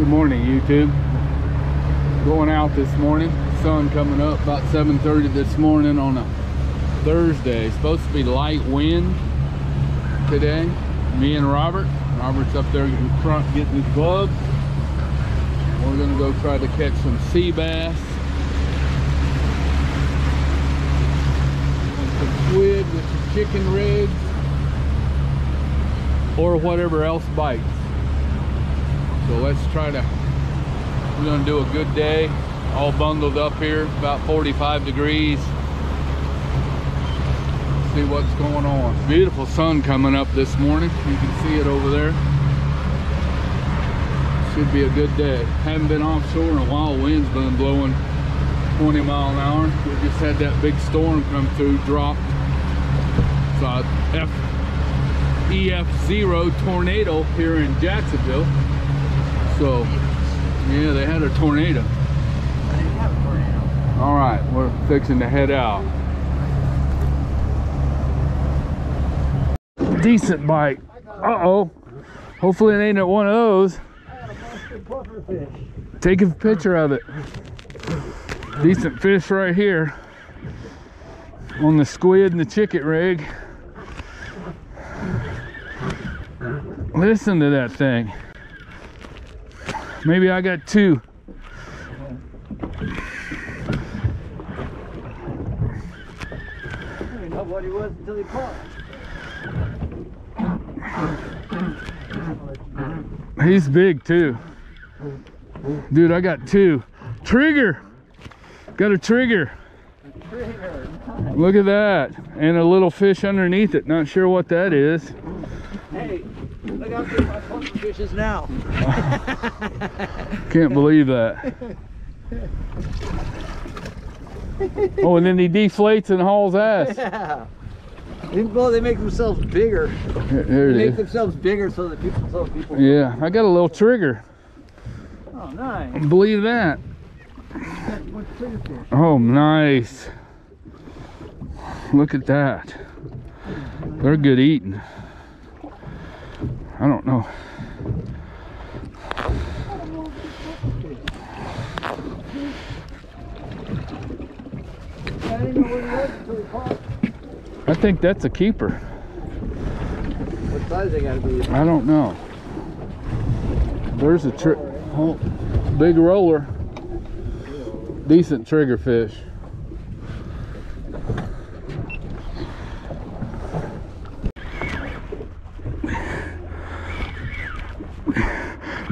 Good morning, YouTube. Going out this morning. Sun coming up about 7.30 this morning on a Thursday. Supposed to be light wind today. Me and Robert. Robert's up there in front getting his gloves. We're gonna go try to catch some sea bass. And some squid with some chicken rigs. Or whatever else bites. So let's try to, we're gonna do a good day. All bundled up here, about 45 degrees. See what's going on. Beautiful sun coming up this morning. You can see it over there. Should be a good day. Haven't been offshore in a while. Wind's been blowing 20 mile an hour. We just had that big storm come through, dropped. So F EF0 tornado here in Jacksonville. So, yeah, they had a tornado. All right, we're fixing to head out. Decent bite. Uh-oh. Hopefully it ain't one of those. Take a picture of it. Decent fish right here on the squid and the chicken rig. Listen to that thing. Maybe I got two. I didn't know what he was until he. He's big too. Dude, I got two. Trigger! Got a trigger. Trigger. Look at that. And a little fish underneath it. Not sure what that is. Hey, look how big my puffer fish is now. Can't believe that. Oh, and then he deflates and hauls ass. yeah. Though they make themselves bigger, Here, here they make is. themselves bigger so that people, so people. Yeah, I got a little trigger. Oh, nice. Believe that. What's trigger fish? Oh, nice. Look at that. They're good eating. I don't know. I didn't know what he was until he popped. I think that's a keeper. What size they gotta be? I don't know. There's a tri oh, big roller. Decent trigger fish.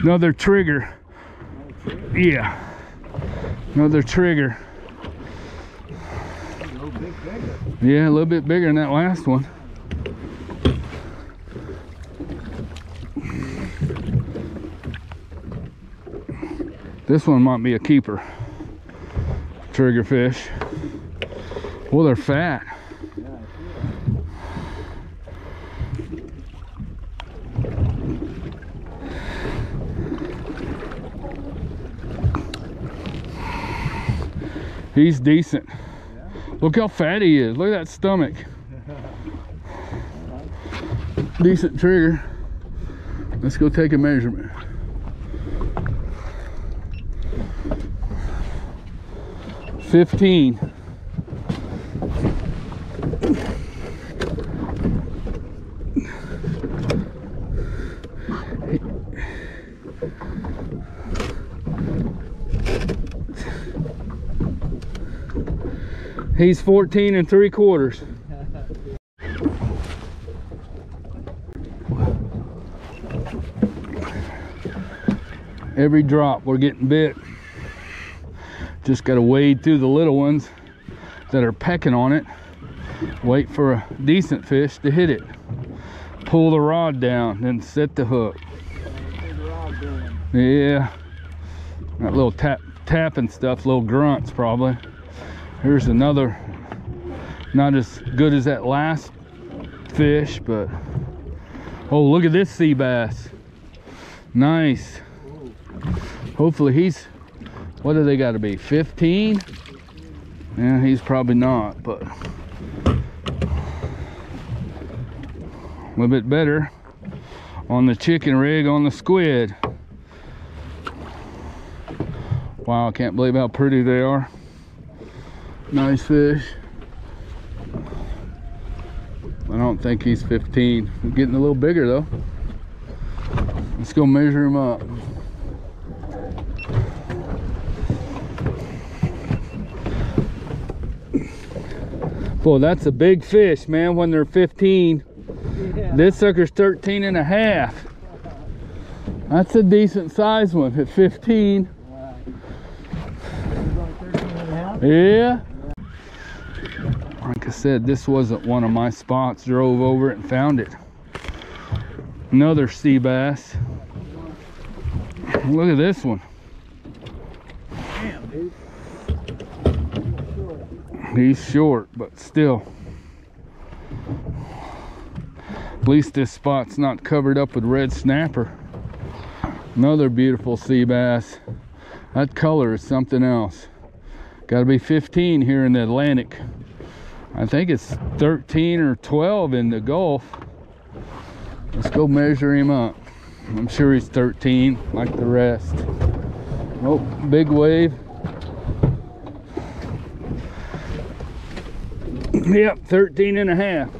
Another trigger. Yeah. Another trigger. A little bit bigger. Yeah, a little bit bigger than that last one. This one might be a keeper. Trigger fish. Well, they're fat. He's decent. Look how fat he is. Look at that stomach. Decent trigger. Let's go take a measurement. Fifteen. He's 14 and three quarters. Every drop we're getting bit. Just got to wade through the little ones that are pecking on it. Wait for a decent fish to hit it. Pull the rod down, then set the hook. Yeah. That little tap tapping stuff, little grunts probably. Here's another not as good as that last fish, but oh look at this sea bass. Nice. Hopefully he's what do they gotta be? 15? Yeah, he's probably not, but a little bit better on the chicken rig on the squid. Wow, I can't believe how pretty they are. Nice fish. I don't think he's 15. Getting a little bigger though. Let's go measure him up. Boy, that's a big fish, man, when they're 15. Yeah. This sucker's 13 and a half. That's a decent size one at 15. Right. He's 13 and a half? Yeah. I said, this wasn't one of my spots. Drove over it and found it. Another sea bass. Look at this one. He's short, but still. At least this spot's not covered up with red snapper. Another beautiful sea bass. That color is something else. Got to be 15 here in the Atlantic. I think it's 13 or 12 in the Gulf. Let's go measure him up. I'm sure he's 13 like the rest. Oh, big wave. Yep, 13 and a half.